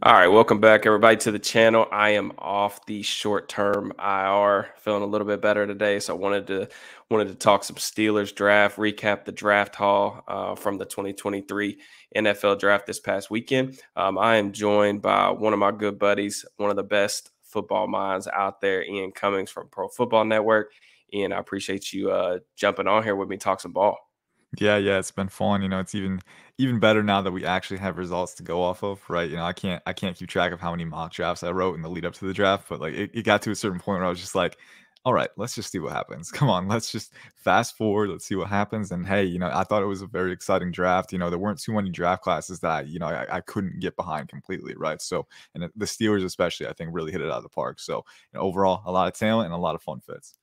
All right, welcome back, everybody, to the channel. I am off the short-term IR, feeling a little bit better today, so I wanted to wanted to talk some Steelers draft, recap the draft haul uh, from the 2023 NFL draft this past weekend. Um, I am joined by one of my good buddies, one of the best football minds out there, Ian Cummings from Pro Football Network. Ian, I appreciate you uh, jumping on here with me, talk some ball. Yeah, yeah, it's been fun. You know, it's even even better now that we actually have results to go off of, right? You know, I can't I can't keep track of how many mock drafts I wrote in the lead up to the draft, but like it, it got to a certain point where I was just like, all right, let's just see what happens. Come on, let's just fast forward. Let's see what happens. And hey, you know, I thought it was a very exciting draft. You know, there weren't too many draft classes that I, you know I, I couldn't get behind completely, right? So, and the Steelers especially, I think, really hit it out of the park. So, you know, overall, a lot of talent and a lot of fun fits.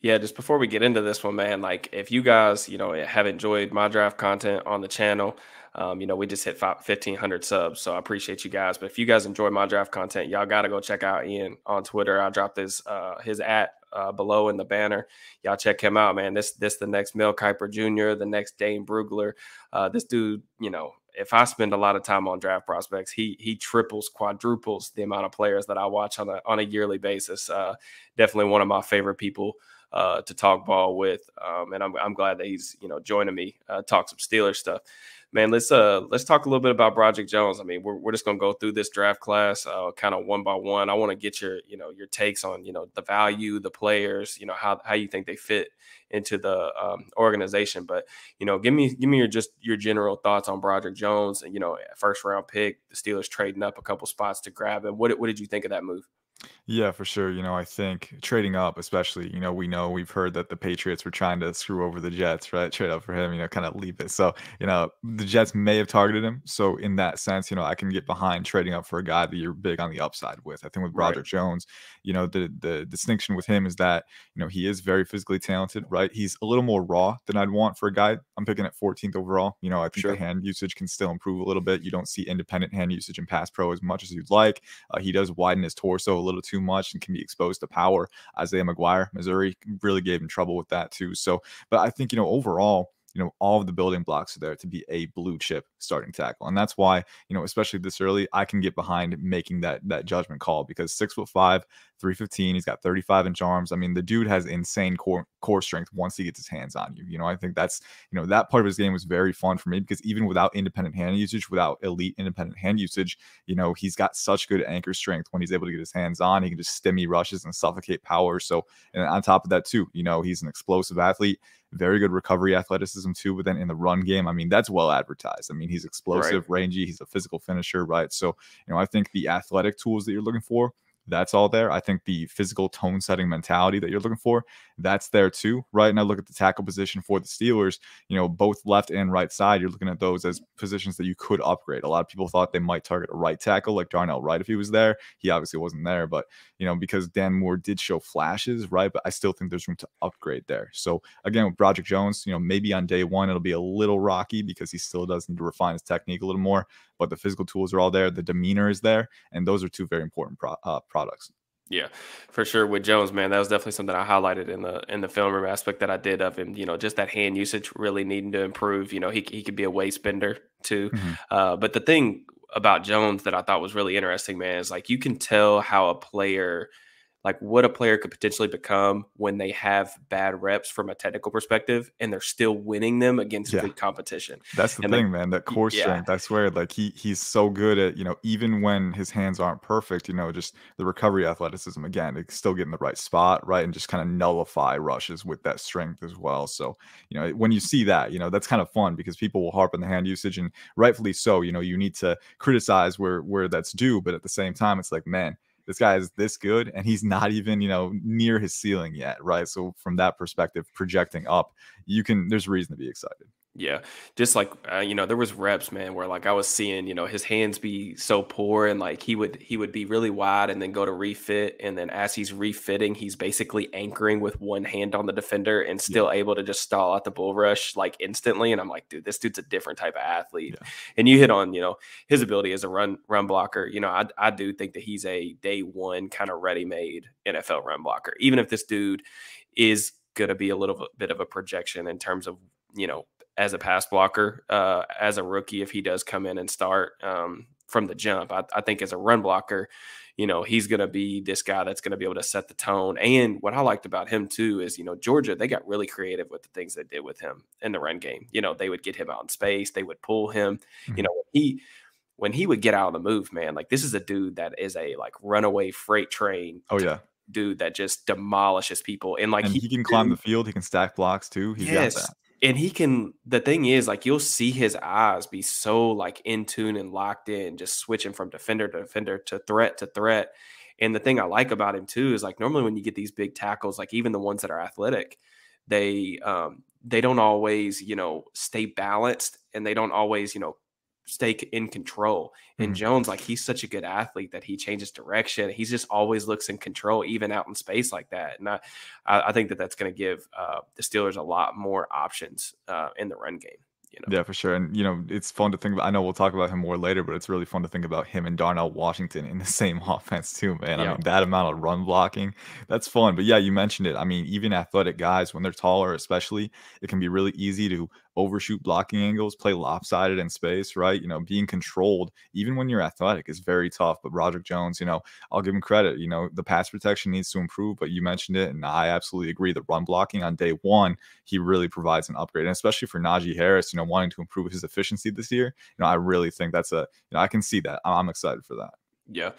Yeah, just before we get into this one, man, like if you guys, you know, have enjoyed my draft content on the channel. Um, you know, we just hit 1,500 subs, so I appreciate you guys. But if you guys enjoy my draft content, y'all got to go check out Ian on Twitter. I dropped his uh, his at uh, below in the banner. Y'all check him out, man. This this the next Mel Kiper Jr., the next Dane Brugler. Uh, this dude, you know, if I spend a lot of time on draft prospects, he he triples, quadruples the amount of players that I watch on a on a yearly basis. Uh, definitely one of my favorite people uh, to talk ball with, um, and I'm I'm glad that he's you know joining me uh, talk some Steelers stuff man, let's uh let's talk a little bit about Broderick Jones. I mean, we're, we're just gonna go through this draft class uh, kind of one by one. I want to get your you know your takes on you know the value, the players, you know how how you think they fit into the um, organization. But you know, give me give me your just your general thoughts on Broderick Jones. And you know, first round pick, the Steelers trading up a couple spots to grab him. What what did you think of that move? Yeah, for sure. You know, I think trading up, especially, you know, we know we've heard that the Patriots were trying to screw over the Jets, right? Trade up for him, you know, kind of leave it. So, you know, the Jets may have targeted him. So, in that sense, you know, I can get behind trading up for a guy that you're big on the upside with. I think with Roger right. Jones, you know, the the distinction with him is that, you know, he is very physically talented, right? He's a little more raw than I'd want for a guy. I'm picking at 14th overall. You know, I think sure. the hand usage can still improve a little bit. You don't see independent hand usage in pass pro as much as you'd like. Uh, he does widen his torso a little too much and can be exposed to power. Isaiah McGuire, Missouri, really gave him trouble with that too. So, but I think, you know, overall, you know, all of the building blocks are there to be a blue chip starting tackle. And that's why, you know, especially this early, I can get behind making that that judgment call because six foot five, 315, he's got 35 inch arms. I mean, the dude has insane core core strength once he gets his hands on you. You know, I think that's, you know, that part of his game was very fun for me because even without independent hand usage, without elite independent hand usage, you know, he's got such good anchor strength when he's able to get his hands on. He can just stimmy rushes and suffocate power. So, and on top of that, too, you know, he's an explosive athlete very good recovery athleticism too. But then in the run game, I mean, that's well advertised. I mean, he's explosive, right. rangy, he's a physical finisher, right? So, you know, I think the athletic tools that you're looking for that's all there. I think the physical tone setting mentality that you're looking for, that's there too, right? And I look at the tackle position for the Steelers, you know, both left and right side, you're looking at those as positions that you could upgrade. A lot of people thought they might target a right tackle like Darnell Wright if he was there. He obviously wasn't there, but, you know, because Dan Moore did show flashes, right? But I still think there's room to upgrade there. So again, with Broderick Jones, you know, maybe on day one, it'll be a little rocky because he still does need to refine his technique a little more, but the physical tools are all there. The demeanor is there. And those are two very important pro- uh, products. Yeah, for sure. With Jones, man, that was definitely something I highlighted in the in the film room aspect that I did of him. You know, just that hand usage really needing to improve. You know, he he could be a waist bender too. Mm-hmm. Uh, but the thing about Jones that I thought was really interesting, man, is like you can tell how a player like what a player could potentially become when they have bad reps from a technical perspective and they're still winning them against yeah. good competition. That's the and thing, man. That core yeah. strength. I swear, like he he's so good at, you know, even when his hands aren't perfect, you know, just the recovery athleticism again, it's still getting the right spot, right? And just kind of nullify rushes with that strength as well. So, you know, when you see that, you know, that's kind of fun because people will harp on the hand usage and rightfully so, you know, you need to criticize where where that's due, but at the same time, it's like, man, this guy is this good and he's not even you know near his ceiling yet right? So from that perspective projecting up you can there's reason to be excited yeah, just like uh, you know, there was reps, man, where like I was seeing, you know, his hands be so poor, and like he would he would be really wide, and then go to refit, and then as he's refitting, he's basically anchoring with one hand on the defender, and still yeah. able to just stall out the bull rush like instantly. And I'm like, dude, this dude's a different type of athlete. Yeah. And you hit on, you know, his ability as a run run blocker. You know, I I do think that he's a day one kind of ready made NFL run blocker, even if this dude is going to be a little bit of a projection in terms of you know as a pass blocker uh, as a rookie if he does come in and start. Um, from the jump. I, I think as a run blocker, you know, he's going to be this guy that's going to be able to set the tone. And what I liked about him too is, you know, Georgia, they got really creative with the things they did with him in the run game. You know, they would get him out in space, they would pull him. Mm-hmm. You know, he when he would get out of the move, man, like this is a dude that is a like runaway freight train. Oh yeah. Dude that just demolishes people. And like and he, he, can climb the field, he can stack blocks too. He's yes and he can the thing is like you'll see his eyes be so like in tune and locked in just switching from defender to defender to threat to threat and the thing i like about him too is like normally when you get these big tackles like even the ones that are athletic they um they don't always you know stay balanced and they don't always you know stay in control. And mm-hmm. Jones, like he's such a good athlete that he changes direction. He's just always looks in control, even out in space like that. And I, I think that that's going to give uh, the Steelers a lot more options uh, in the run game. You know? Yeah, for sure. And you know, it's fun to think about. I know we'll talk about him more later, but it's really fun to think about him and Darnell Washington in the same offense too, man. Yeah. I mean, that amount of run blocking, that's fun. But yeah, you mentioned it. I mean, even athletic guys, when they're taller, especially, it can be really easy to overshoot blocking angles, play lopsided in space, right? You know, being controlled, even when you're athletic, is very tough. But Broderick Jones, you know, I'll give him credit. You know, the pass protection needs to improve, but you mentioned it, and I absolutely agree. The run blocking on day one, he really provides an upgrade, and especially for Najee Harris, you know, wanting to improve his efficiency this year, you know, I really think that's a, you know, I can see that. I'm excited for that. Yeah.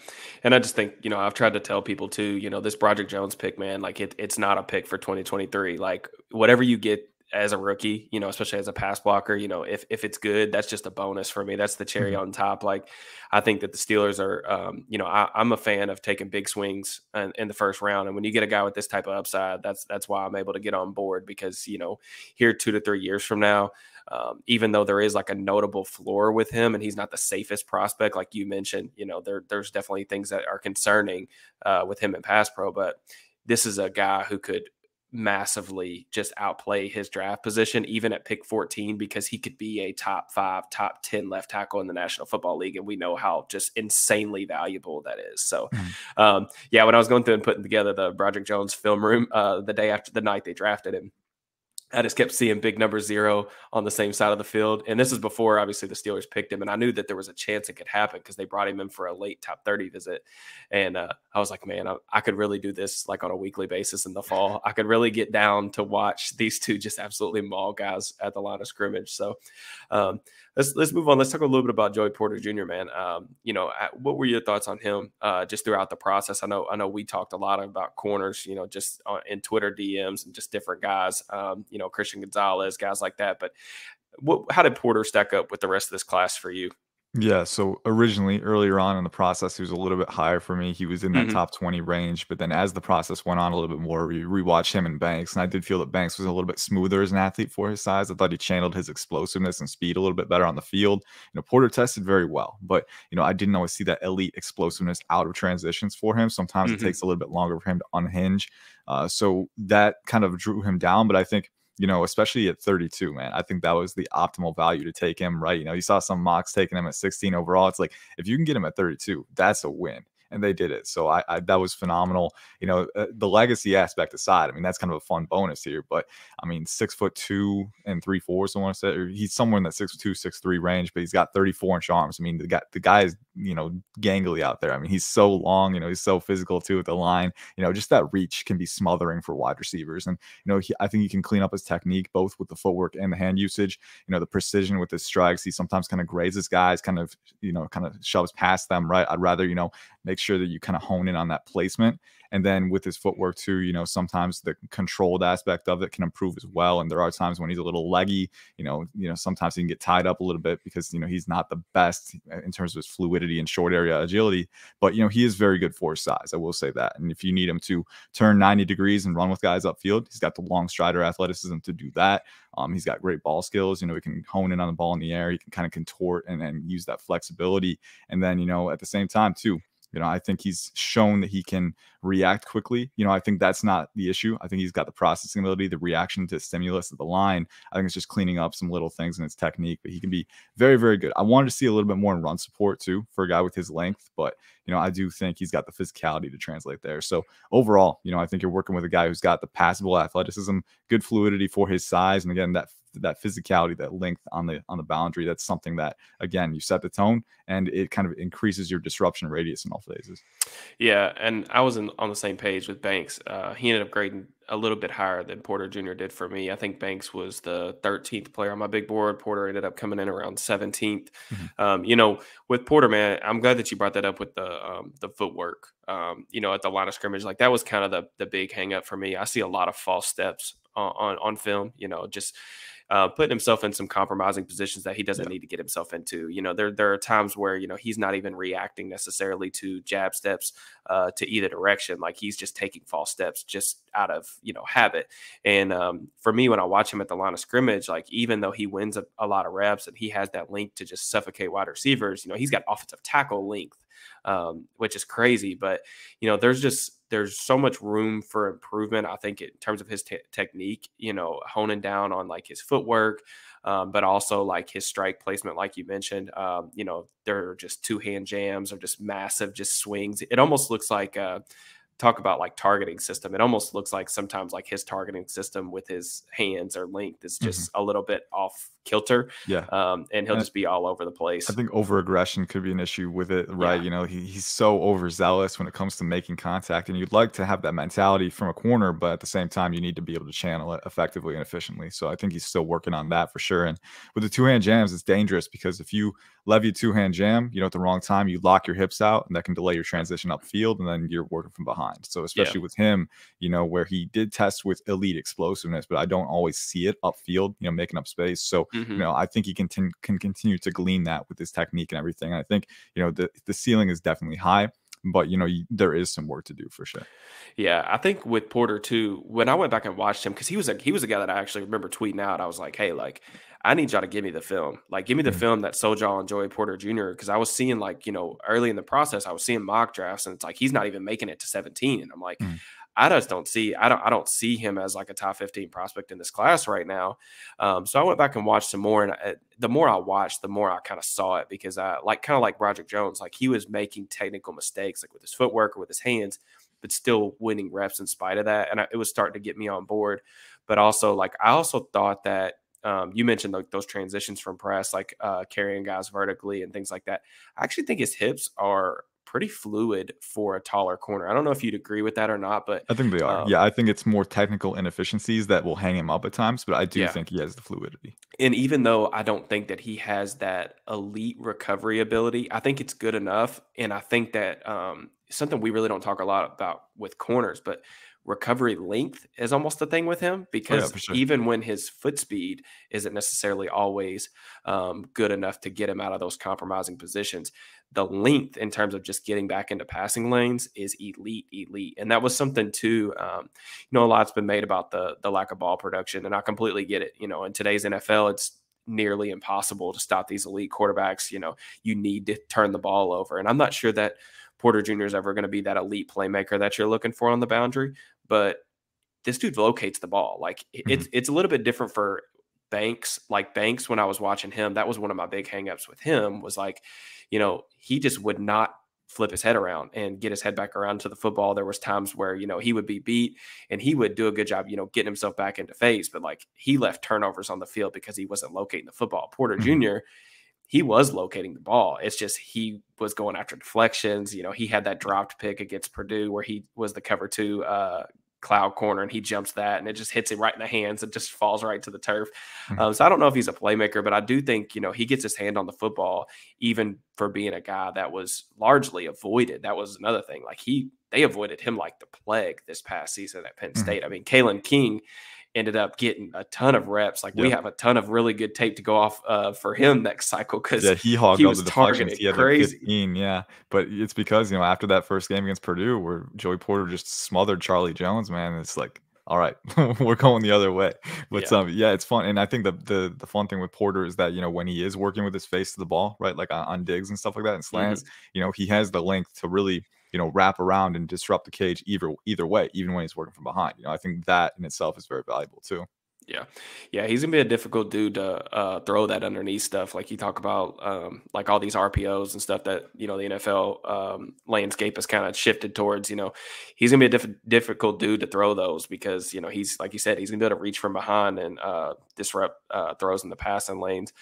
And I just think, you know, I've tried to tell people too, you know, this Broderick Jones pick, man, like it, it's not a pick for 2023. Like whatever you get as a rookie, you know, especially as a pass blocker, you know, if if it's good, that's just a bonus for me. That's the cherry mm-hmm. on top. Like, I think that the Steelers are, um, you know, I, am a fan of taking big swings in, in, the first round, and when you get a guy with this type of upside, that's that's why I'm able to get on board because you know, here two to three years from now, um, even though there is like a notable floor with him, and he's not the safest prospect, like you mentioned, you know, there there's definitely things that are concerning uh, with him in pass pro, but this is a guy who could massively just outplay his draft position, even at pick 14, because he could be a top five, top 10 left tackle in the National Football League. And we know how just insanely valuable that is. So, mm-hmm. um, yeah, when I was going through and putting together the Broderick Jones film room uh, the day after the night they drafted him, I just kept seeing big number zero on the same side of the field. And this is before, obviously, the Steelers picked him. And I knew that there was a chance it could happen because they brought him in for a late top 30 visit. And uh, I was like, man, I, I, could really do this like on a weekly basis in the fall. I could really get down to watch these two just absolutely maul guys at the line of scrimmage. So um, let's let's move on. Let's talk a little bit about Joey Porter Jr. Man, um, you know, what were your thoughts on him uh, just throughout the process? I know I know we talked a lot about corners, you know, just on, in Twitter DMs and just different guys, um, you know, Christian Gonzalez, guys like that. But what, how did Porter stack up with the rest of this class for you? Yeah, so originally, earlier on in the process, he was a little bit higher for me. He was in that Mhm. top 20 range, but then as the process went on a little bit more, we rewatched him and Banks, and I did feel that Banks was a little bit smoother as an athlete for his size. I thought he channeled his explosiveness and speed a little bit better on the field. You know, Porter tested very well, but you know, I didn't always see that elite explosiveness out of transitions for him. Sometimes it Mhm. takes a little bit longer for him to unhinge. Uh, so that kind of drew him down, but I think you know, especially at 32, man. I think that was the optimal value to take him, right? You know, you saw some mocks taking him at 16 overall. It's like if you can get him at 32, that's a win and they did it. So I, I that was phenomenal. You know, uh, the legacy aspect aside, I mean that's kind of a fun bonus here. But I mean, six foot two and three four, someone said he's somewhere in that six two, six three range, but he's got 34 inch arms. I mean, the guy the guy is you know gangly out there. I mean, he's so long. You know, he's so physical too with the line. You know, just that reach can be smothering for wide receivers. And you know, he, I think he can clean up his technique both with the footwork and the hand usage. You know, the precision with his strikes. He sometimes kind of grazes guys, kind of you know, kind of shoves past them. Right. I'd rather you know make sure that you kind of hone in on that placement and then with his footwork too, you know, sometimes the controlled aspect of it can improve as well. And there are times when he's a little leggy, you know, you know, sometimes he can get tied up a little bit because you know he's not the best in terms of his fluidity and short area agility. But you know, he is very good for size. I will say that. And if you need him to turn 90 degrees and run with guys upfield, he's got the long strider athleticism to do that. Um, he's got great ball skills. You know, he can hone in on the ball in the air. He can kind of contort and, and use that flexibility. And then, you know, at the same time, too, you know, I think he's shown that he can react quickly. You know, I think that's not the issue. I think he's got the processing ability, the reaction to stimulus at the line. I think it's just cleaning up some little things in his technique, but he can be very, very good. I wanted to see a little bit more in run support too for a guy with his length, but you know, I do think he's got the physicality to translate there. So overall, you know, I think you're working with a guy who's got the passable athleticism, good fluidity for his size, and again, that that physicality, that length on the on the boundary. That's something that again you set the tone and it kind of increases your disruption radius in all phases. Yeah, and I was in, on the same page with Banks. Uh, he ended up grading a little bit higher than Porter Jr. did for me. I think Banks was the 13th player on my big board. Porter ended up coming in around 17th. Mm-hmm. Um, you know, with Porter, man, I'm glad that you brought that up with the um, the footwork. Um, you know, at the line of scrimmage, like that was kind of the the big hang up for me. I see a lot of false steps on on, on film. You know, just uh, putting himself in some compromising positions that he doesn't yeah. need to get himself into. You know, there there are times where you know he's not even reacting necessarily to jab steps uh, to either direction. Like he's just taking false steps just out of you know habit. And um, for me, when I watch him at the line of scrimmage, like even though he wins a, a lot of reps and he has that length to just suffocate wide receivers, you know, he's got offensive tackle length um, which is crazy. But you know, there's just there's so much room for improvement. I think in terms of his te- technique, you know, honing down on like his footwork, um, but also like his strike placement, like you mentioned. Um, you know, there are just two hand jams or just massive, just swings. It almost looks like. Uh, talk about like targeting system it almost looks like sometimes like his targeting system with his hands or length is just mm-hmm. a little bit off kilter yeah um, and he'll and just be all over the place i think over aggression could be an issue with it right yeah. you know he, he's so overzealous when it comes to making contact and you'd like to have that mentality from a corner but at the same time you need to be able to channel it effectively and efficiently so i think he's still working on that for sure and with the two hand jams it's dangerous because if you levy two hand jam you know at the wrong time you lock your hips out and that can delay your transition upfield and then you're working from behind. So especially yeah. with him, you know, where he did test with elite explosiveness, but I don't always see it upfield, you know, making up space. So mm-hmm. you know, I think he can t- can continue to glean that with his technique and everything. And I think you know the the ceiling is definitely high but you know there is some work to do for sure. Yeah, I think with Porter too. When I went back and watched him, because he was a he was a guy that I actually remember tweeting out. I was like, hey, like I need y'all to give me the film. Like, give me the mm-hmm. film that sold y'all on Joey Porter Jr. Because I was seeing like you know early in the process, I was seeing mock drafts, and it's like he's not even making it to 17, and I'm like. Mm-hmm. I just don't see I don't I don't see him as like a top 15 prospect in this class right now. Um, so I went back and watched some more, and I, the more I watched, the more I kind of saw it because I like kind of like Broderick Jones, like he was making technical mistakes like with his footwork or with his hands, but still winning reps in spite of that, and I, it was starting to get me on board. But also like I also thought that um, you mentioned like those transitions from press, like uh, carrying guys vertically and things like that. I actually think his hips are pretty fluid for a taller corner. I don't know if you'd agree with that or not, but I think they are. Um, yeah, I think it's more technical inefficiencies that will hang him up at times, but I do yeah. think he has the fluidity. And even though I don't think that he has that elite recovery ability, I think it's good enough. And I think that um, something we really don't talk a lot about with corners, but recovery length is almost the thing with him because oh, yeah, sure. even when his foot speed isn't necessarily always um, good enough to get him out of those compromising positions, the length in terms of just getting back into passing lanes is elite, elite. And that was something too. Um, you know, a lot's been made about the the lack of ball production, and I completely get it. You know, in today's NFL, it's nearly impossible to stop these elite quarterbacks. You know, you need to turn the ball over, and I'm not sure that Porter Jr. is ever going to be that elite playmaker that you're looking for on the boundary, but this dude locates the ball. Like mm-hmm. it's it's a little bit different for Banks. Like Banks, when I was watching him, that was one of my big hangups with him. Was like, you know, he just would not flip his head around and get his head back around to the football. There was times where, you know, he would be beat and he would do a good job, you know, getting himself back into phase, but like he left turnovers on the field because he wasn't locating the football. Porter mm-hmm. Jr he was locating the ball. It's just he was going after deflections. You know, he had that dropped pick against Purdue where he was the cover two uh, cloud corner and he jumps that and it just hits him right in the hands. It just falls right to the turf. Mm-hmm. Um, so I don't know if he's a playmaker, but I do think, you know, he gets his hand on the football, even for being a guy that was largely avoided. That was another thing. Like he, they avoided him like the plague this past season at Penn mm-hmm. State. I mean, Kalen King ended up getting a ton of reps. Like we have a ton of really good tape to go off uh, for him next cycle because yeah, he hogged he all the. He had crazy. Like 15, yeah. But it's because you know after that first game against Purdue, where Joey Porter just smothered Charlie Jones, man, it's like. All right, we're going the other way. But yeah. um, yeah, it's fun, and I think the, the the fun thing with Porter is that you know when he is working with his face to the ball, right, like on, on digs and stuff like that, and slants, mm-hmm. you know he has the length to really you know, wrap around and disrupt the cage either either way, even when he's working from behind. You know, I think that in itself is very valuable too. Yeah, yeah, he's gonna be a difficult dude to uh, throw that underneath stuff. Like you talk about, um, like all these RPOs and stuff that you know the NFL um, landscape has kind of shifted towards. You know, he's gonna be a diff- difficult dude to throw those because you know he's like you said, he's gonna be able to reach from behind and uh, disrupt uh, throws in the passing lanes.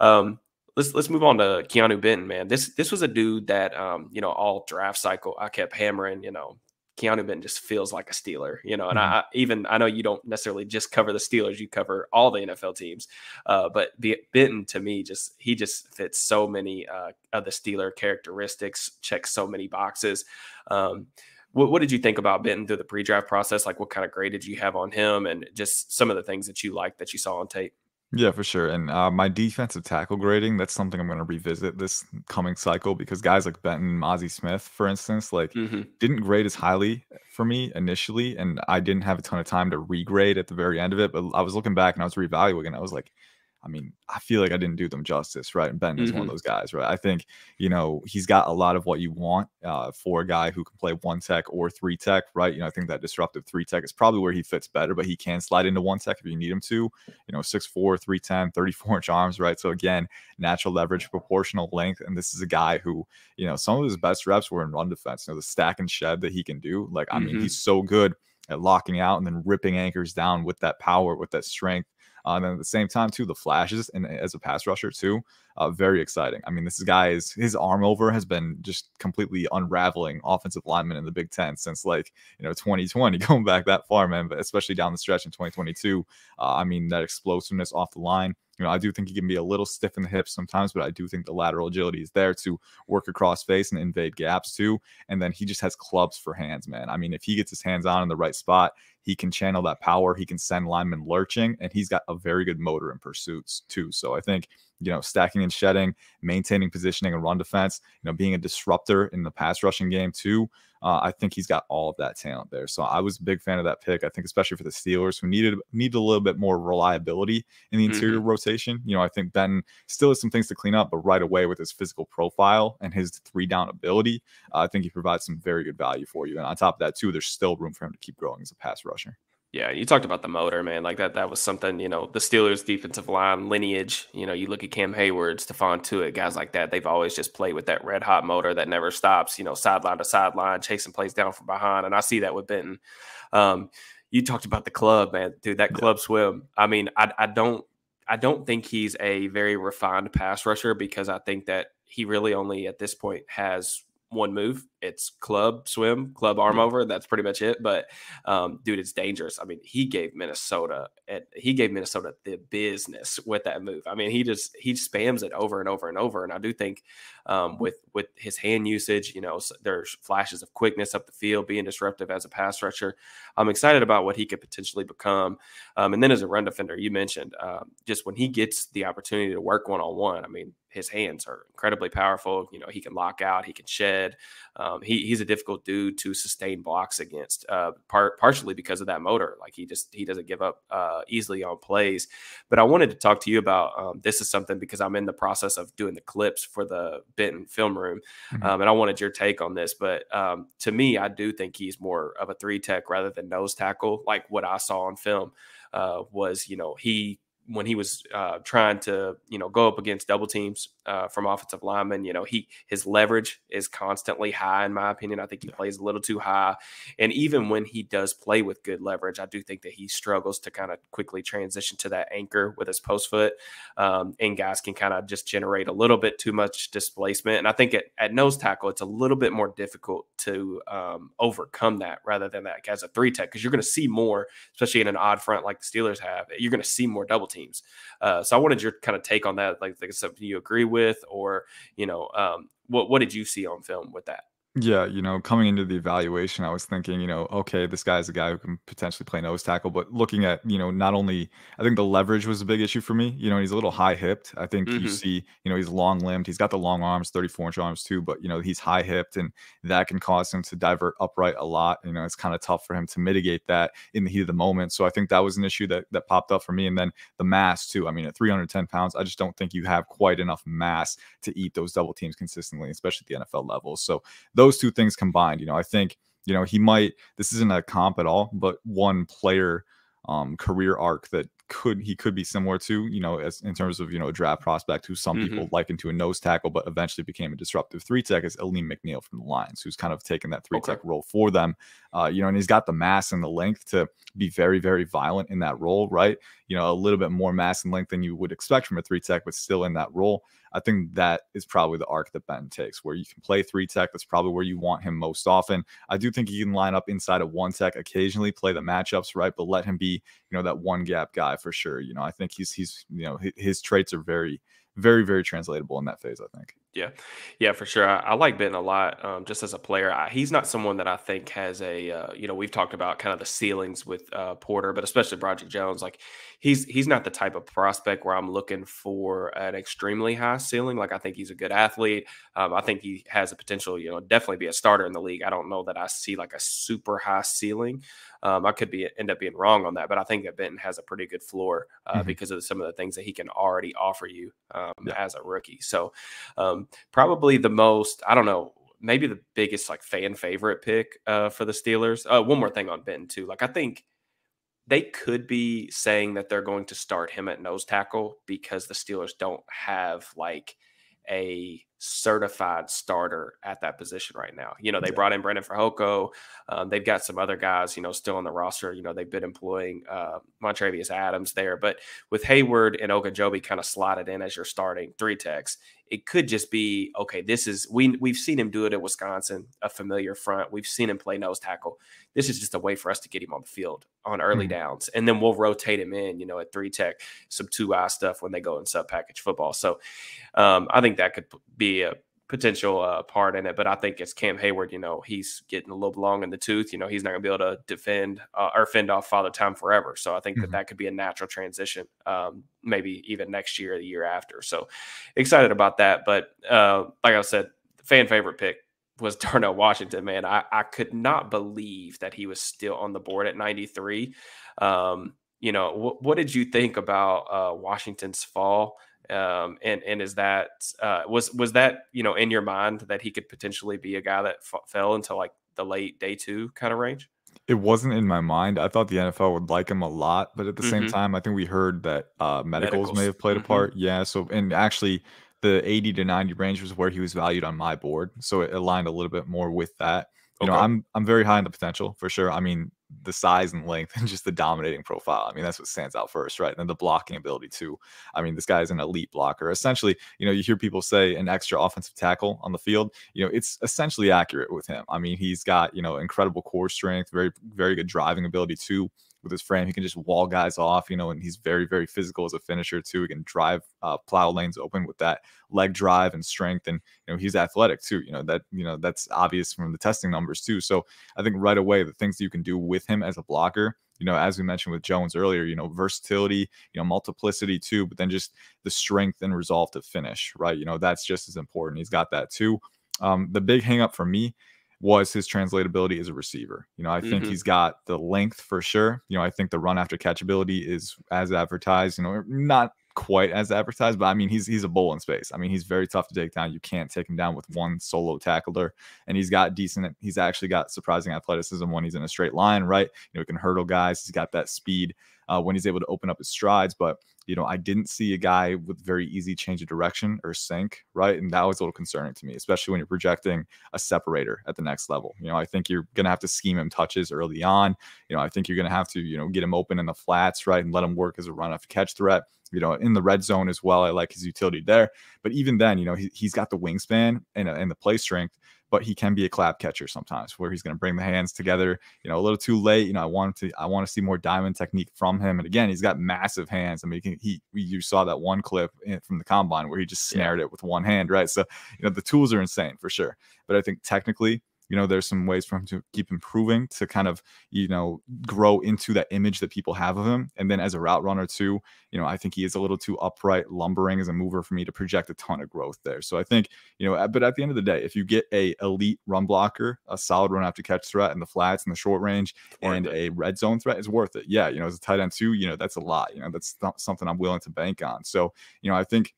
Um, let's let's move on to Keanu Benton, man. This this was a dude that um, you know all draft cycle I kept hammering. You know, Keanu Benton just feels like a Steeler, you know. And mm-hmm. I even I know you don't necessarily just cover the Steelers, you cover all the NFL teams. Uh, but Benton to me just he just fits so many uh, of the Steeler characteristics, checks so many boxes. Um, what, what, did you think about Benton through the pre-draft process? Like, what kind of grade did you have on him, and just some of the things that you liked that you saw on tape? Yeah, for sure. And uh, my defensive tackle grading, that's something I'm going to revisit this coming cycle because guys like Benton, Mazi Smith, for instance, like mm-hmm. didn't grade as highly for me initially. And I didn't have a ton of time to regrade at the very end of it. But I was looking back and I was reevaluating. I was like, I mean, I feel like I didn't do them justice, right? And Ben is mm-hmm. one of mm-hmm. those guys, right? I think, you know, he's got a lot of what you want uh, for a guy who can play one tech or three tech, right? You know, I think that disruptive three tech is probably where he fits better, but he can slide into one tech if you need him to, you know, 6'4, 310, 34 inch arms, right? So again, natural leverage, proportional length. And this is a guy who, you know, some of his best reps were in run defense, you know, the stack and shed that he can do. Like, I mm-hmm. mean, he's so good at locking out and then ripping anchors down with that power, with that strength uh, and at the same time, too, the flashes and as a pass rusher too, uh, very exciting. I mean, this guy is his arm over has been just completely unraveling offensive linemen in the Big Ten since like you know 2020, going back that far, man. But especially down the stretch in 2022, uh, I mean that explosiveness off the line. You know, I do think he can be a little stiff in the hips sometimes, but I do think the lateral agility is there to work across face and invade gaps too. And then he just has clubs for hands, man. I mean, if he gets his hands on in the right spot, he can channel that power. He can send linemen lurching, and he's got a very good motor in pursuits too. So I think you know stacking and shedding, maintaining positioning and run defense, you know, being a disruptor in the pass rushing game too. Uh, I think he's got all of that talent there. So I was a big fan of that pick. I think especially for the Steelers who needed needed a little bit more reliability in the interior mm-hmm. rotation. You know, I think Ben still has some things to clean up, but right away with his physical profile and his three down ability, uh, I think he provides some very good value for you. And on top of that too, there's still room for him to keep growing as a pass rusher. Yeah, you talked about the motor, man. Like that, that was something, you know, the Steelers defensive line lineage, you know, you look at Cam Heyward, Stephon Tuitt, guys like that, they've always just played with that red hot motor that never stops, you know, sideline to sideline, chasing plays down from behind. And I see that with Benton. Um, you talked about the club, man. Dude, that club swim. I mean, I, I don't I don't think he's a very refined pass rusher because I think that he really only at this point has one move. It's club swim, club arm over. That's pretty much it. But um, dude, it's dangerous. I mean, he gave Minnesota and he gave Minnesota the business with that move. I mean, he just he spams it over and over and over. And I do think um, with with his hand usage, you know, there's flashes of quickness up the field, being disruptive as a pass rusher. I'm excited about what he could potentially become. Um, and then as a run defender, you mentioned uh, just when he gets the opportunity to work one on one. I mean, his hands are incredibly powerful. You know, he can lock out, he can shed. Um, he, he's a difficult dude to sustain blocks against, uh, part, partially because of that motor. Like he just he doesn't give up uh, easily on plays. But I wanted to talk to you about um, this is something because I'm in the process of doing the clips for the Benton film room, mm-hmm. um, and I wanted your take on this. But um, to me, I do think he's more of a three tech rather than nose tackle, like what I saw on film. Uh, was you know he when he was uh, trying to you know go up against double teams uh, from offensive linemen, you know he his leverage is constantly high in my opinion. I think he plays a little too high, and even when he does play with good leverage, I do think that he struggles to kind of quickly transition to that anchor with his post foot, um, and guys can kind of just generate a little bit too much displacement. And I think at, at nose tackle, it's a little bit more difficult to um, overcome that rather than that as a three tech because you're going to see more, especially in an odd front like the Steelers have. You're going to see more double teams. Uh, so I wanted your kind of take on that. Like, like something you agree with, or you know, um, what what did you see on film with that? Yeah, you know, coming into the evaluation, I was thinking, you know, okay, this guy's a guy who can potentially play nose tackle, but looking at, you know, not only I think the leverage was a big issue for me. You know, he's a little high hipped. I think mm-hmm. you see, you know, he's long limbed. He's got the long arms, 34 inch arms too, but you know, he's high hipped and that can cause him to divert upright a lot. You know, it's kind of tough for him to mitigate that in the heat of the moment. So I think that was an issue that that popped up for me. And then the mass too. I mean, at 310 pounds, I just don't think you have quite enough mass to eat those double teams consistently, especially at the NFL level. So those two things combined combined. You know, I think, you know, he might, this isn't a comp at all, but one player um, career arc that could he could be similar to you know as in terms of you know a draft prospect who some mm-hmm. people liken to a nose tackle, but eventually became a disruptive three tech is Alim McNeil from the Lions, who's kind of taken that three tech okay. role for them. Uh, you know, and he's got the mass and the length to be very very violent in that role, right? You know, a little bit more mass and length than you would expect from a three tech, but still in that role. I think that is probably the arc that Ben takes, where you can play three tech. That's probably where you want him most often. I do think he can line up inside of one tech occasionally, play the matchups right, but let him be, you know, that one gap guy for sure. You know, I think he's he's you know his, his traits are very very very translatable in that phase. I think. Yeah, yeah, for sure. I, I like Ben a lot, um, just as a player. I, he's not someone that I think has a, uh, you know, we've talked about kind of the ceilings with uh, Porter, but especially Broderick Jones. Like, he's he's not the type of prospect where I'm looking for an extremely high ceiling. Like, I think he's a good athlete. Um, I think he has a potential, you know, definitely be a starter in the league. I don't know that I see like a super high ceiling. Um, I could be end up being wrong on that, but I think that Benton has a pretty good floor uh, mm-hmm. because of some of the things that he can already offer you um, yeah. as a rookie. So, um, probably the most, I don't know, maybe the biggest like fan favorite pick uh, for the Steelers. Uh, one more thing on Benton too. Like I think they could be saying that they're going to start him at nose tackle because the Steelers don't have like a certified starter at that position right now. You know, they brought in Breiden Fehoko. Um, they've got some other guys, you know, still on the roster. You know, they've been employing uh, Montravius Adams there. But with Heyward and Ogunjobi kind of slotted in as your starting three techs, it could just be okay. This is we we've seen him do it at Wisconsin, a familiar front. We've seen him play nose tackle. This is just a way for us to get him on the field on early mm-hmm. downs, and then we'll rotate him in. You know, at three tech, some two eye stuff when they go in sub package football. So, um, I think that could be a potential uh, part in it. But I think it's Cam Heyward. You know, he's getting a little long in the tooth. You know, he's not going to be able to defend uh, or fend off Father Time forever. So I think mm-hmm. that that could be a natural transition, um, maybe even next year or the year after. So excited about that. But uh, like I said, fan favorite pick was Darnell Washington. Man, I, I could not believe that he was still on the board at 93. Um, you know, wh- what did you think about uh, Washington's fall? Um, and and is that uh, was was that you know in your mind that he could potentially be a guy that f- fell into like the late day two kind of range? It wasn't in my mind. I thought the NFL would like him a lot, but at the mm-hmm. same time, I think we heard that uh, medicals, medicals, may have played mm-hmm. a part. Yeah. So and actually, the 80 to 90 range was where he was valued on my board, so it aligned a little bit more with that. You okay. know, I'm I'm very high on the potential for sure. I mean, the size and length and just the dominating profile. I mean, that's what stands out first, right? And then the blocking ability too. I mean, this guy is an elite blocker. Essentially, you know, you hear people say an extra offensive tackle on the field. You know, it's essentially accurate with him. I mean, he's got you know incredible core strength, very very good driving ability too with his frame. He can just wall guys off, you know, and he's very, very physical as a finisher too. He can drive uh, plow lanes open with that leg drive and strength, and you know he's athletic too. You know that you know that's obvious from the testing numbers too. So I think right away the things that you can do with him as a blocker. You know, as we mentioned with Jones earlier, you know, versatility, you know, multiplicity too, but then just the strength and resolve to finish, right? You know, that's just as important. He's got that too. Um, the big hang up for me was his translatability as a receiver. You know, I think mm-hmm. he's got the length for sure. You know, I think the run after catchability is as advertised, you know, not quite as advertised, but I mean, he's he's a bull in space. I mean, he's very tough to take down. You can't take him down with one solo tackler, and he's got decent. He's actually got surprising athleticism when he's in a straight line, right? You know, he can hurdle guys. He's got that speed uh, when he's able to open up his strides. But you know, I didn't see a guy with very easy change of direction or sink, right? And that was a little concerning to me, especially when you're projecting a separator at the next level. You know, I think you're going to have to scheme him touches early on. You know, I think you're going to have to, you know, get him open in the flats, right? And let him work as a run off catch threat. You know, in the red zone as well. I like his utility there. But even then, you know, he, he's got the wingspan and, and the play strength but he can be a clap catcher sometimes where he's going to bring the hands together, you know, a little too late. You know, I want to, I want to see more diamond technique from him. And again, he's got massive hands. I mean, he, he you saw that one clip from the combine where he just snared yeah. it with one hand, right? So, you know, the tools are insane for sure. But I think technically, you know there's some ways for him to keep improving to kind of you know grow into that image that people have of him. And then as a route runner too you know i think he is a little too upright lumbering as a mover for me to project a ton of growth there. So i think you know but at the end of the day if you get a elite run blocker a solid run after catch threat in the flats and the short range and a red zone threat is worth it. Yeah you know as a tight end too you know that's a lot you know that's something i'm willing to bank on. So you know i think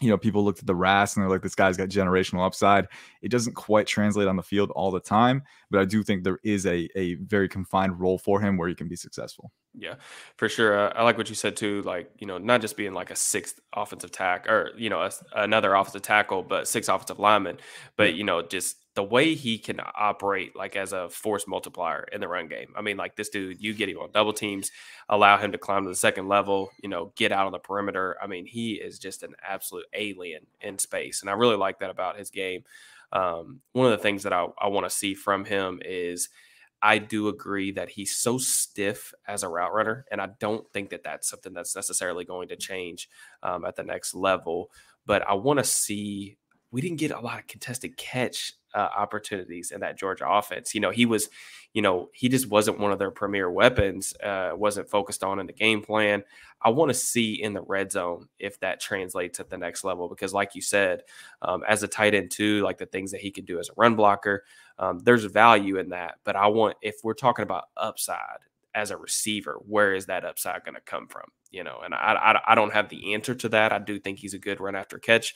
you know, people looked at the RAS and they're like, this guy's got generational upside. It doesn't quite translate on the field all the time, but I do think there is a, a very confined role for him where he can be successful. Yeah, for sure. Uh, I like what you said too. Like, you know, not just being like a sixth offensive tack or, you know, a, another offensive tackle, but six offensive linemen. But, you know, just the way he can operate like as a force multiplier in the run game. I mean, like this dude, you get him on double teams, allow him to climb to the second level, you know, get out on the perimeter. I mean, he is just an absolute alien in space. And I really like that about his game. Um, one of the things that I, I want to see from him is – I do agree that he's so stiff as a route runner, and I don't think that that's something that's necessarily going to change um, at the next level. But I want to see. We didn't get a lot of contested catch uh, opportunities in that Georgia offense. You know, he was, you know, he just wasn't one of their premier weapons. Uh, wasn't focused on in the game plan. I want to see in the red zone if that translates at the next level because, like you said, um, as a tight end too, like the things that he can do as a run blocker, um, there's value in that. But I want, if we're talking about upside as a receiver, where is that upside going to come from? You know, and I, I, I don't have the answer to that. I do think he's a good run after catch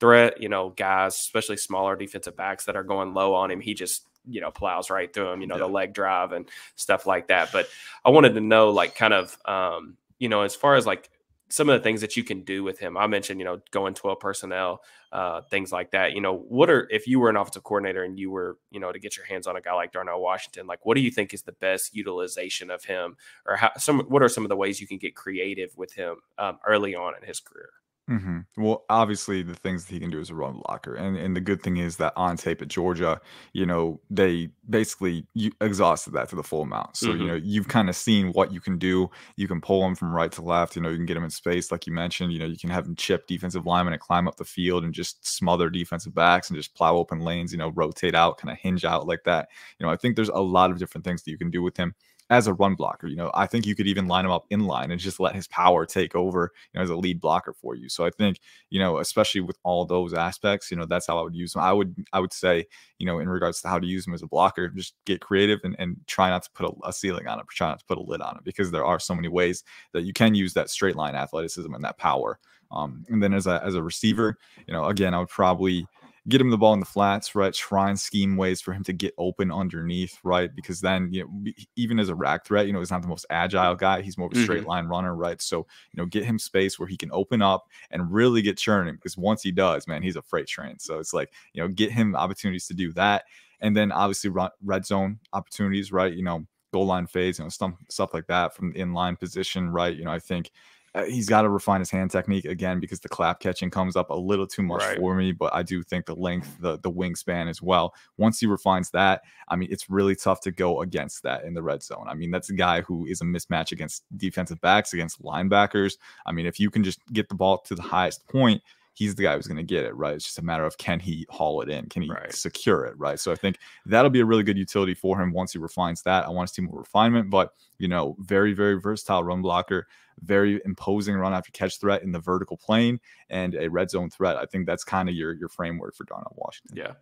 threat. You know, guys, especially smaller defensive backs that are going low on him, he just you know plows right through him. You know, yeah. the leg drive and stuff like that. But I wanted to know, like, kind of, um, you know, as far as like some of the things that you can do with him. I mentioned, you know, going 12 personnel, uh, things like that. You know, what are if you were an offensive coordinator and you were, you know, to get your hands on a guy like Darnell Washington, like what do you think is the best utilization of him, or how some what are some of the ways you can get creative with him um, early on in his career? Mhm. Well, obviously, the things that he can do as a run blocker, and and the good thing is that on tape at Georgia, you know, they basically you exhausted that to the full amount. So, you hmm know, you've kind of seen what you can do. You can pull him from right to left. You know, you can get him in space, like you mentioned. You know, you can have him chip defensive linemen and climb up the field and just smother defensive backs and just plow open lanes. You know, rotate out, kind of hinge out like that. You know, I think there's a lot of different things that you can do with him as a run blocker. You know, I think you could even line him up in line and just let his power take over, you know, as a lead blocker for you. So I think, you know, especially with all those aspects, you know, that's how I would use him. I would, I would say, you know, in regards to how to use him as a blocker, just get creative and, and try not to put a, a ceiling on it, try not to put a lid on it because there are so many ways that you can use that straight line athleticism and that power. Um, and then as a, as a receiver, you know, again, I would probably, get him the ball in the flats, right? Try and scheme ways for him to get open underneath, right? Because then, you know, even as a RAC threat, you know, he's not the most agile guy. He's more of a straight mm-hmm. line runner, right? So, you know, get him space where he can open up and really get churning because once he does, man, he's a freight train. So it's like, you know, get him opportunities to do that. And then obviously run red zone opportunities, right? You know, goal line phase, you know, stuff, stuff like that from in line position, right? You know, I think Uh, he's got to refine his hand technique again because the clap catching comes up a little too much right. for me. But I do think the length, the the wingspan as well. Once he refines that, I mean, it's really tough to go against that in the red zone. I mean, that's a guy who is a mismatch against defensive backs, against linebackers. I mean, if you can just get the ball to the highest point, he's the guy who's going to get it, right? It's just a matter of can he haul it in? Can he right. secure it, right? So I think that'll be a really good utility for him once he refines that. I want to see more refinement, but you know, very, very versatile run blocker very imposing run after catch threat in the vertical plane and a red zone threat. I think that's kind of your your framework for Darnell Washington. Yeah,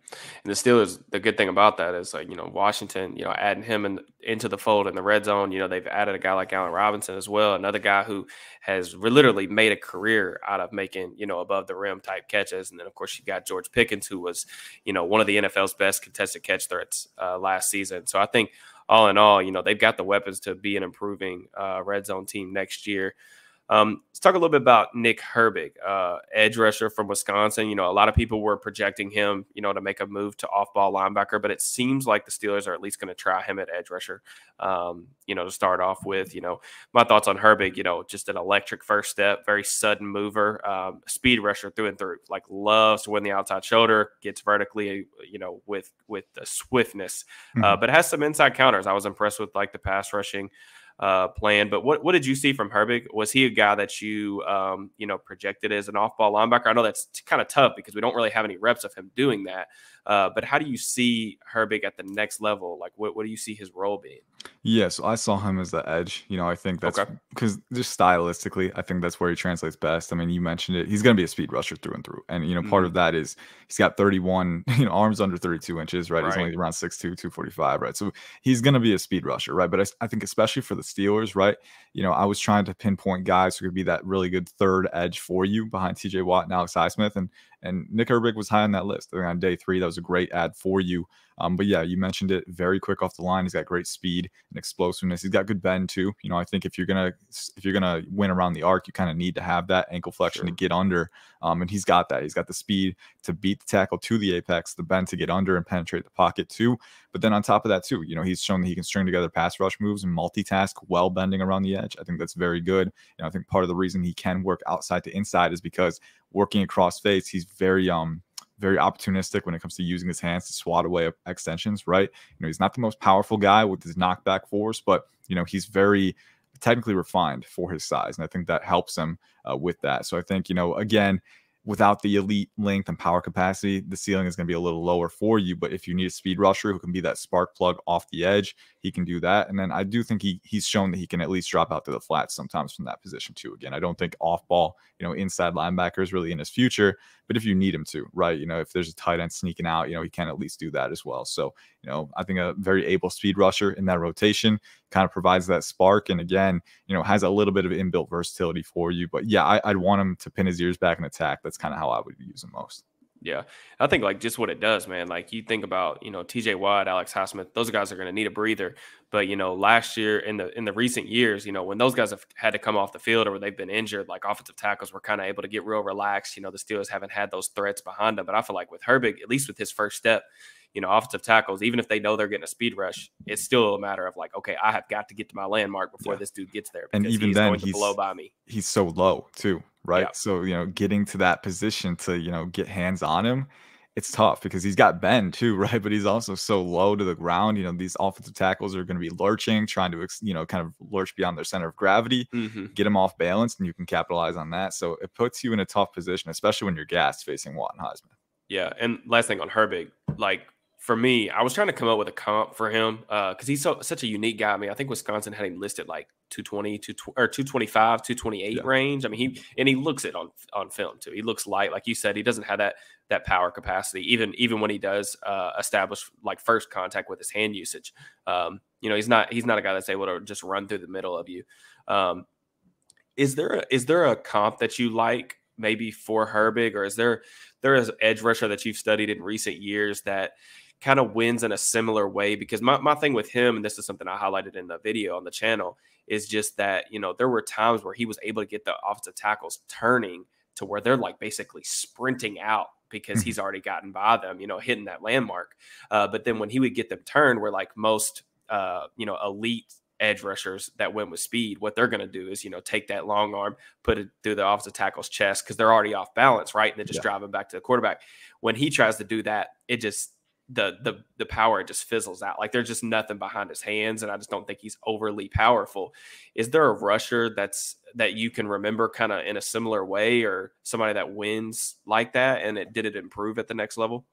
and the Steelers. The good thing about that is like you know Washington. You know, adding him in, into the fold in the red zone. You know, they've added a guy like Allen Robinson as well, another guy who has literally made a career out of making you know above the rim type catches. And then of course you got George Pickens, who was you know one of the NFL's best contested catch threats uh, last season. So I think all in all, you know, they've got the weapons to be an improving uh, red zone team next year. Um, let's talk a little bit about Nick Herbig, uh, edge rusher from Wisconsin. You know, a lot of people were projecting him, you know, to make a move to off-ball linebacker, but it seems like the Steelers are at least going to try him at edge rusher. Um, you know, to start off with, you know, my thoughts on Herbig. You know, just an electric first step, very sudden mover, um, speed rusher through and through. Like loves to win the outside shoulder, gets vertically, you know, with with the swiftness, uh, mm-hmm. uh, but has some inside counters. I was impressed with like the pass rushing uh, plan. But what what did you see from Herbig? Was he a guy that you um, you know projected as an off ball linebacker? I know that's kind of tough because we don't really have any reps of him doing that. Uh, but how do you see Herbig at the next level? Like, what, what do you see his role being? Yeah, so I saw him as the edge. You know, I think that's because okay. just stylistically, I think that's where he translates best. I mean, you mentioned it. He's going to be a speed rusher through and through. And, you know, part mm-hmm. of that is he's got 31, you know, arms under 32 inches, right? right. He's only around 6'2, 245, right? So he's going to be a speed rusher, right? But I, I think, especially for the Steelers, right? You know, I was trying to pinpoint guys who could be that really good third edge for you behind TJ Watt and Alex Highsmith. And And Nick Herbig was high on that list. Think on day three, that was a great add for you. Um, but yeah, you mentioned it very quick off the line. He's got great speed and explosiveness. He's got good bend too. You know, I think if you're gonna if you're gonna win around the arc, you kind of need to have that ankle flexion sure. to get under. Um, and he's got that. He's got the speed to beat the tackle to the apex, the bend to get under and penetrate the pocket too. But then on top of that too, you know, he's shown that he can string together pass rush moves and multitask while bending around the edge. I think that's very good. You know, I think part of the reason he can work outside to inside is because working across face, he's very um very opportunistic when it comes to using his hands to swat away extensions, right? You know, he's not the most powerful guy with his knockback force, but you know, he's very technically refined for his size, and I think that helps him uh, with that. So I think you know, again, without the elite length and power capacity, the ceiling is going to be a little lower for you. But if you need a speed rusher who can be that spark plug off the edge, he can do that. And then I do think he he's shown that he can at least drop out to the flats sometimes from that position too. Again, I don't think off ball, you know, inside linebacker is really in his future. But if you need him to, right, you know, if there's a tight end sneaking out, you know, he can at least do that as well. So, you know, I think a very able speed rusher in that rotation kind of provides that spark. And again, you know, has a little bit of inbuilt versatility for you. But yeah, I, would want him to pin his ears back and attack. That's kind of how I would use him most. Yeah. I think like just what it does, man. Like you think about, you know, TJ Watt, Alex Highsmith, those guys are going to need a breather. But, you know, last year in the in the recent years, you know, when those guys have had to come off the field or they've been injured, like offensive tackles were kind of able to get real relaxed. You know, the Steelers haven't had those threats behind them. But I feel like with Herbig, at least with his first step, you know, offensive tackles, even if they know they're getting a speed rush, it's still a matter of like, okay, I have got to get to my landmark before yeah. this dude gets there. And even he's then, he's blow by me. He's so low too, right? Yeah. So you know, getting to that position to you know get hands on him it's tough because he's got bend too, right? But he's also so low to the ground. You know, these offensive tackles are going to be lurching, trying to, you know, kind of lurch beyond their center of gravity, mm-hmm. get him off balance, and you can capitalize on that. So it puts you in a tough position, especially when you're gassed facing Watt and Highsmith. Yeah. And last thing on Herbig, like for me, I was trying to come up with a comp for him because uh, he's so, such a unique guy. I mean, I think Wisconsin had him listed like 220, or 225, 228 yeah. range. I mean, he and he looks it on on film too. He looks light, like you said. He doesn't have that that power capacity, even even when he does uh, establish like first contact with his hand usage. Um, you know, he's not he's not a guy that's able to just run through the middle of you. Um, is there a, is there a comp that you like maybe for Herbig, or is there there is edge rusher that you've studied in recent years that kind of wins in a similar way because my, my thing with him and this is something i highlighted in the video on the channel is just that you know there were times where he was able to get the offensive tackles turning to where they're like basically sprinting out because he's already gotten by them you know hitting that landmark uh, but then when he would get them turned where like most uh, you know elite edge rushers that went with speed, what they're going to do is, you know, take that long arm, put it through the offensive tackle's chest because they're already off balance, right? And then just yeah. drive him back to the quarterback. When he tries to do that, it just the the the power just fizzles out. Like there's just nothing behind his hands, and I just don't think he's overly powerful. Is there a rusher that's that you can remember kind of in a similar way, or somebody that wins like that, and it did it improve at the next level?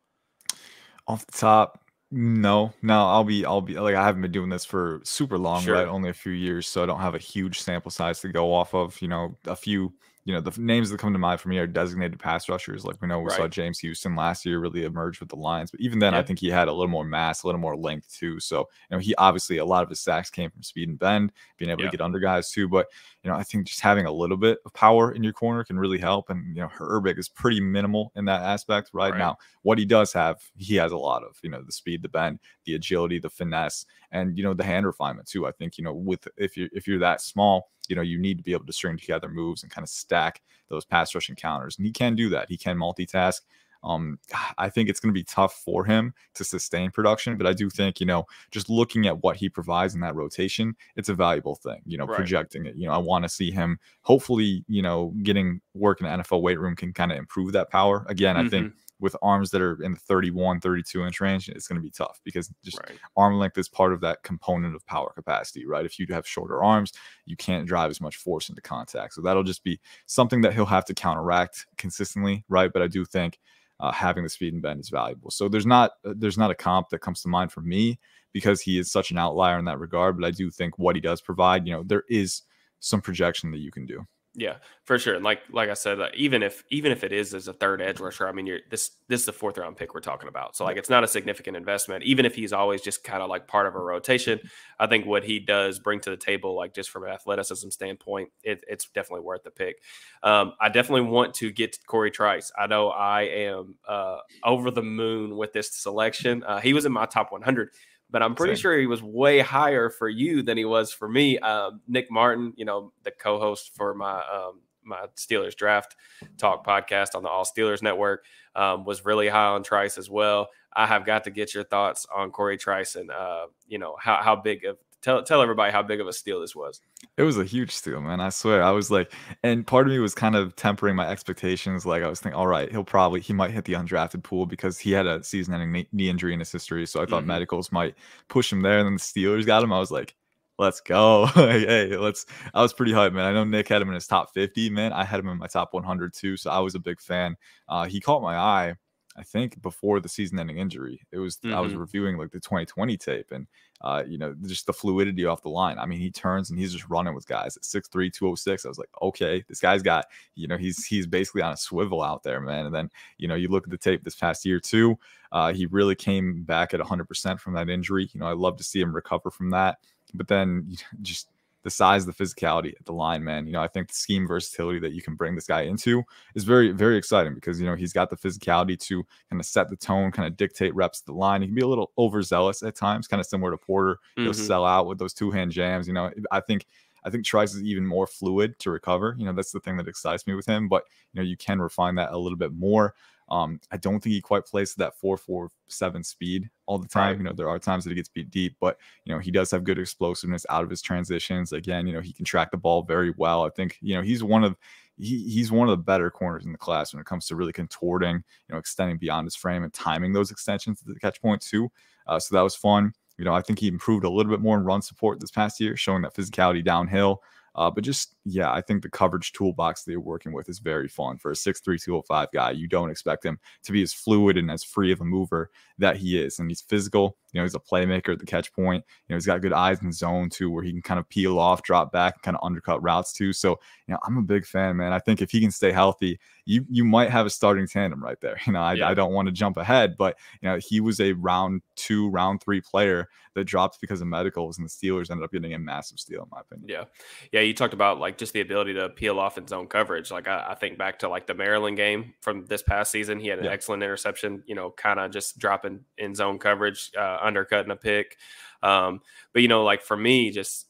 Off the top, no, no. I'll be, I'll be like I haven't been doing this for super long, sure. right? Only a few years, so I don't have a huge sample size to go off of. You know, a few you know, the names that come to mind for me are designated pass rushers. Like we know we right. saw James Houston last year really emerge with the Lions, but even then, I think he had a little more mass, a little more length too. So, you know, he obviously a lot of his sacks came from speed and bend, being able to get under guys too. But, you know, I think just having a little bit of power in your corner can really help. And, you know, Herbig is pretty minimal in that aspect right, right now. What he does have, he has a lot of, you know, the speed, the bend, the agility, the finesse, and, you know, the hand refinement too. I think, you know, with if you're, if you're that small, you know, you need to be able to string together moves and kind of stack those pass rush encounters. And he can do that. He can multitask. Um, I think it's going to be tough for him to sustain production, but I do think, you know, just looking at what he provides in that rotation, it's a valuable thing, you know, right. projecting it. You know, I want to see him hopefully, you know, getting work in the NFL weight room can kind of improve that power. Again, mm-hmm. I think mm-hmm with arms that are in the 31, 32 inch range, it's going to be tough because just right. arm length is part of that component of power capacity, right? If you have shorter arms, you can't drive as much force into contact. So that'll just be something that he'll have to counteract consistently, right? But I do think uh, having the speed and bend is valuable. So there's not uh, there's not a comp that comes to mind for me because he is such an outlier in that regard. But I do think what he does provide, you know, there is some projection that you can do. Yeah, for sure. And like like I said, uh, even if even if it is as a third edge rusher, I mean, you're this this is the fourth round pick we're talking about. So like, it's not a significant investment. Even if he's always just kind of like part of a rotation, I think what he does bring to the table, like just from an athleticism standpoint, it, it's definitely worth the pick. Um, I definitely want to get to Cory Trice. I know I am uh, over the moon with this selection. Uh, he was in my top 100 but I'm pretty Same. sure he was way higher for you than he was for me. Um, Nick Martin, you know, the co-host for my um, my Steelers draft talk podcast on the All Steelers Network, um, was really high on Trice as well. I have got to get your thoughts on Cory Trice and uh, you know how how big of tell tell everybody how big of a steal this was. It was a huge steal, man. I swear. I was like, and part of me was kind of tempering my expectations. Like I was thinking, all right, he'll probably he might hit the undrafted pool because he had a season-ending knee injury in his history. So I thought mm-hmm. medicals might push him there. And then the Steelers got him. I was like, let's go. like, hey, let's. I was pretty hyped, man. I know Nick had him in his top 50, man. I had him in my top 100 too. So I was a big fan. Uh, he caught my eye I think before the season-ending injury. It was mm-hmm. I was mm-hmm. reviewing like the 2020 tape and uh, you know, just the fluidity off the line. I mean, he turns and he's just running with guys at 6'3, 206. I was like, okay, this guy's got, you know, he's he's basically on a swivel out there, man. And then, you know, you look at the tape this past year too. Uh, he really came back at 100% from that injury. You know, I love to see him recover from that. But then just the size, the physicality at the line, man. You know, I think the scheme versatility that you can bring this guy into is very, very exciting because, you know, he's got the physicality to kind of set the tone, kind of dictate reps at the line. He can be a little overzealous at times, kind of similar to Porter. Mm-hmm. He'll sell out with those two hand jams. You know, I think. I think Trice is even more fluid to recover. You know, that's the thing that excites me with him. But you know, you can refine that a little bit more. Um, I don't think he quite plays that four four seven speed all the time. Right. You know, there are times that he gets beat deep, but you know, he does have good explosiveness out of his transitions. Again, you know, he can track the ball very well. I think, you know, he's one of he, he's one of the better corners in the class when it comes to really contorting, you know, extending beyond his frame and timing those extensions to the catch point too. Uh, so that was fun. You know, I think he improved a little bit more in run support this past year, showing that physicality downhill. Uh, but just yeah, I think the coverage toolbox that you're working with is very fun for a 6'3", 205 guy. You don't expect him to be as fluid and as free of a mover that he is, and he's physical. You know, he's a playmaker at the catch point. You know, he's got good eyes in zone too, where he can kind of peel off, drop back, and kind of undercut routes too. So, you know, I'm a big fan, man. I think if he can stay healthy, you you might have a starting tandem right there. You know, I, yeah. I don't want to jump ahead, but you know, he was a round two, round three player that dropped because of medicals, and the Steelers ended up getting a massive steal, in my opinion. Yeah, yeah. You talked about like just the ability to peel off in zone coverage. Like I, I think back to like the Maryland game from this past season, he had an yeah. excellent interception. You know, kind of just dropping in zone coverage, uh, undercutting a pick. Um, but you know, like for me, just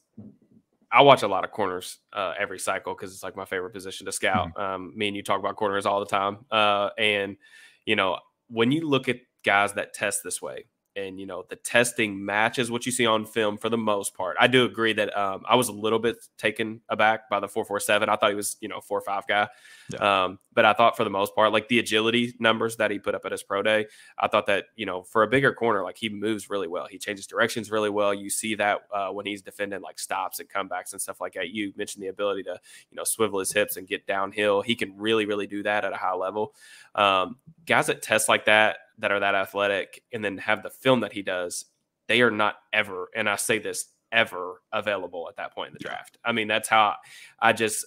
I watch a lot of corners uh, every cycle because it's like my favorite position to scout. Mm-hmm. Um, me and you talk about corners all the time, uh, and you know when you look at guys that test this way, and you know the testing matches what you see on film for the most part. I do agree that um, I was a little bit taken aback by the four four seven. I thought he was you know four five guy, yeah. um, but I thought for the most part, like the agility numbers that he put up at his pro day, I thought that you know for a bigger corner, like he moves really well. He changes directions really well. You see that uh, when he's defending like stops and comebacks and stuff like that. You mentioned the ability to you know swivel his hips and get downhill. He can really really do that at a high level. Um, guys that test like that that are that athletic and then have the film that he does, they are not ever, and I say this ever available at that point in the draft. I mean, that's how I just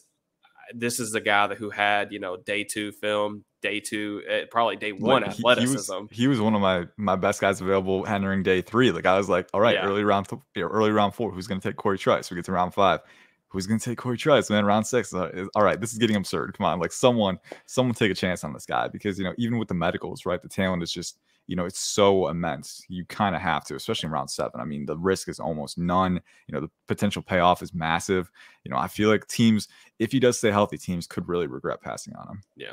this is the guy that who had you know day two film, day two, eh, probably day one like, athleticism. He was, he was, one of my my best guys available entering day three. Like I was like, all right, yeah. early round, th- early round four, who's going to take Cory Trice? We get to round five who's going to take Cory Trice? Man, round six. All right, this is getting absurd. Come on, like someone, someone take a chance on this guy because you know even with the medicals, right? The talent is just you know it's so immense. You kind of have to, especially in round seven. I mean, the risk is almost none. You know, the potential payoff is massive. You know, I feel like teams, if he does stay healthy, teams could really regret passing on him. Yeah,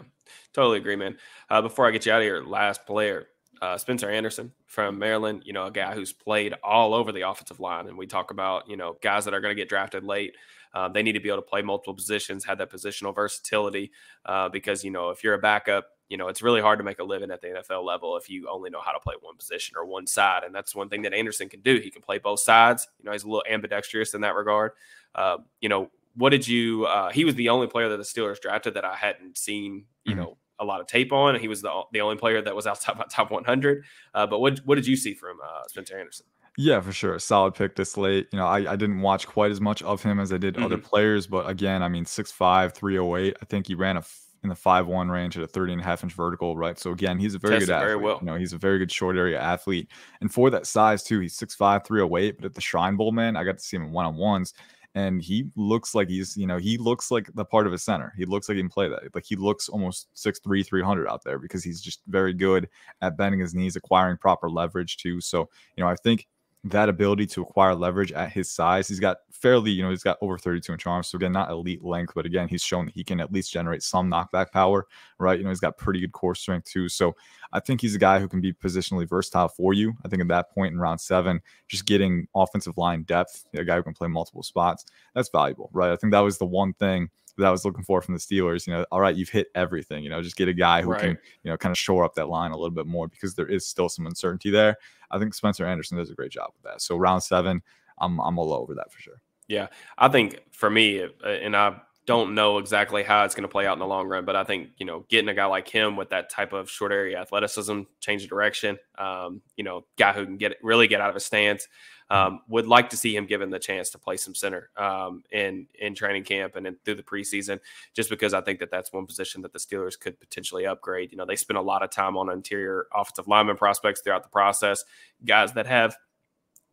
totally agree, man. Uh, before I get you out of here, last player. Uh, Spencer Anderson from Maryland, you know, a guy who's played all over the offensive line. And we talk about, you know, guys that are going to get drafted late. Um, they need to be able to play multiple positions, have that positional versatility. Uh, because you know, if you're a backup, you know it's really hard to make a living at the NFL level if you only know how to play one position or one side. And that's one thing that Anderson can do. He can play both sides. You know, he's a little ambidextrous in that regard. Uh, you know, what did you? Uh, he was the only player that the Steelers drafted that I hadn't seen. You mm-hmm. know a lot of tape on. He was the, the only player that was outside my top 100. Uh, but what what did you see from uh, Spencer Anderson? Yeah, for sure. Solid pick this late. You know, I, I didn't watch quite as much of him as I did mm-hmm. other players, but again, I mean, 6'5, 308. I think he ran a in the 5-1 range at a 30 and a half inch vertical, right? So again, he's a very Tested good athlete. Very well. You know, he's a very good short area athlete. And for that size, too, he's 6'5, 308. But at the Shrine Bowl, man, I got to see him in one on ones and he looks like he's you know he looks like the part of a center he looks like he can play that like he looks almost 6'3 300 out there because he's just very good at bending his knees acquiring proper leverage too so you know i think that ability to acquire leverage at his size. He's got fairly, you know, he's got over 32 inch arms. So again, not elite length, but again, he's shown that he can at least generate some knockback power, right? You know, he's got pretty good core strength too. So I think he's a guy who can be positionally versatile for you. I think at that point in round seven, just getting offensive line depth, a guy who can play multiple spots, that's valuable, right? I think that was the one thing that I was looking for from the Steelers. You know, all right, you've hit everything. You know, just get a guy who right. can, you know, kind of shore up that line a little bit more because there is still some uncertainty there. I think Spencer Anderson does a great job with that. So round seven, I'm I'm all over that for sure. Yeah, I think for me, uh, and I don't know exactly how it's going to play out in the long run, but I think you know getting a guy like him with that type of short area athleticism, change of direction, um, you know, guy who can get really get out of his stance. Um, would like to see him given the chance to play some center um, in in training camp and in, through the preseason, just because I think that that's one position that the Steelers could potentially upgrade. You know, they spend a lot of time on interior offensive lineman prospects throughout the process, guys that have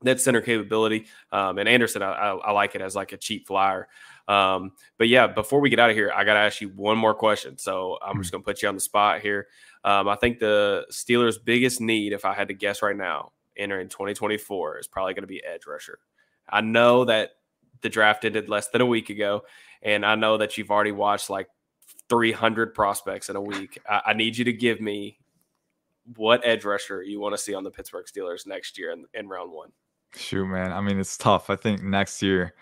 that center capability. Um, and Anderson, I, I, I, like it as like a cheap flyer. Um, but yeah, before we get out of here, I got to ask you one more question. So I'm just hmm. going to put you on the spot here. Um, I think the Steelers' biggest need, if I had to guess right now, entering 2024 is probably going to be edge rusher. I know that the draft ended less than a week ago, and I know that you've already watched like 300 prospects in a week. I, I need you to give me what edge rusher you want to see on the Pittsburgh Steelers next year in, in round one. Shoot, man. I mean, it's tough. I think next year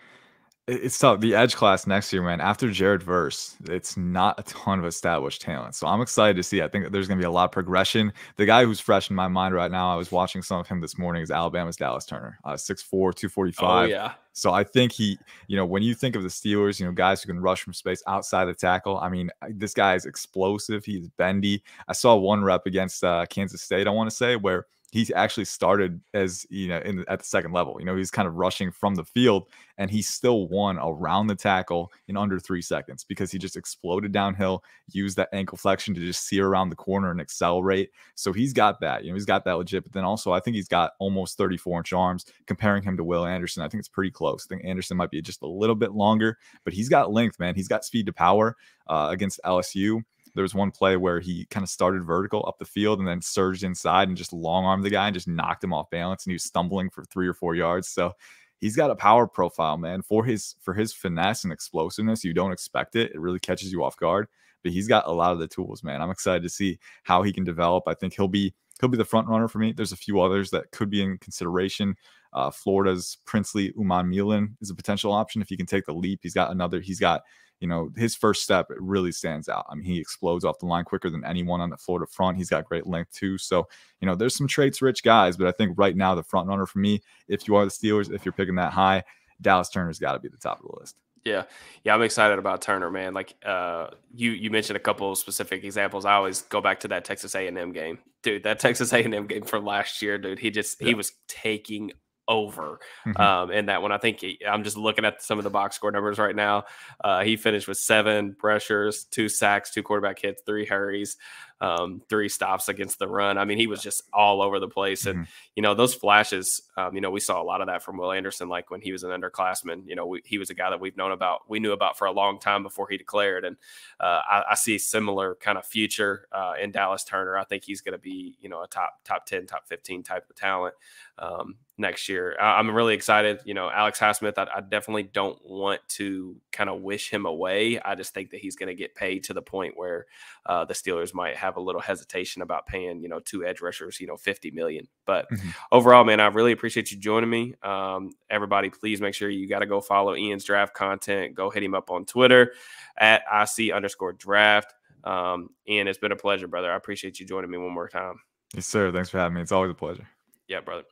it's tough. The edge class next year, man, after Jared Verse, it's not a ton of established talent. So I'm excited to see. I think there's going to be a lot of progression. The guy who's fresh in my mind right now, I was watching some of him this morning, is Alabama's Dallas Turner, uh, 6'4, 245. Oh, yeah. So I think he, you know, when you think of the Steelers, you know, guys who can rush from space outside the tackle, I mean, this guy is explosive. He's bendy. I saw one rep against uh, Kansas State, I want to say, where he actually started as you know in at the second level. You know, he's kind of rushing from the field, and he still won around the tackle in under three seconds because he just exploded downhill, used that ankle flexion to just see around the corner and accelerate. So he's got that. You know, he's got that legit. But then also, I think he's got almost 34 inch arms. Comparing him to Will Anderson, I think it's pretty close. I think Anderson might be just a little bit longer, but he's got length, man. He's got speed to power uh, against LSU there was one play where he kind of started vertical up the field and then surged inside and just long armed the guy and just knocked him off balance and he was stumbling for three or four yards. So he's got a power profile, man. For his for his finesse and explosiveness, you don't expect it. It really catches you off guard. But he's got a lot of the tools, man. I'm excited to see how he can develop. I think he'll be he'll be the front runner for me. There's a few others that could be in consideration. Uh, Florida's Princely Umanmielen is a potential option if he can take the leap. He's got another. He's got you know, his first step it really stands out. I mean, he explodes off the line quicker than anyone on the Florida front. He's got great length too. So, you know, there's some traits rich guys, but I think right now the front runner for me, if you are the Steelers, if you're picking that high, Dallas Turner's got to be the top of the list. Yeah, yeah, I'm excited about Turner, man. Like, uh, you you mentioned a couple specific examples. I always go back to that Texas A&M game, dude. That Texas A&M game from last year, dude. He just yeah. he was taking over mm-hmm. um, in that one. I think he, I'm just looking at some of the box score numbers right now. Uh, he finished with seven pressures, two sacks, two quarterback hits, three hurries um, three stops against the run. I mean, he was just all over the place. And, mm-hmm. you know, those flashes, um, you know, we saw a lot of that from Will Anderson, like when he was an underclassman. You know, we, he was a guy that we've known about, we knew about for a long time before he declared. And uh, I, I, see similar kind of future uh, in Dallas Turner. I think he's going to be, you know, a top, top 10, top 15 type of talent um, next year. I, am really excited. You know, Alex Highsmith, I, I definitely don't want to kind of wish him away. I just think that he's going to get paid to the point where uh, the Steelers might have have a little hesitation about paying, you know, two edge rushers, you know, 50 million. But mm-hmm. overall, man, I really appreciate you joining me. Um, everybody, please make sure you got to go follow Ian's draft content. Go hit him up on Twitter at IC underscore draft. Um, Ian, it's been a pleasure, brother. I appreciate you joining me one more time. Yes, sir. Thanks for having me. It's always a pleasure. Yeah, brother.